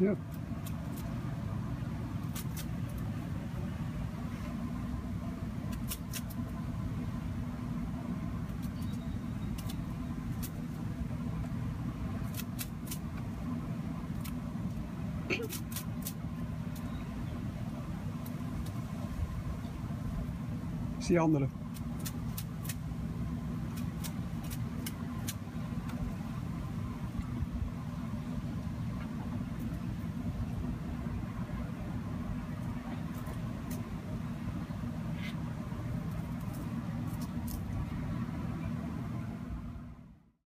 Ja. Zie andere?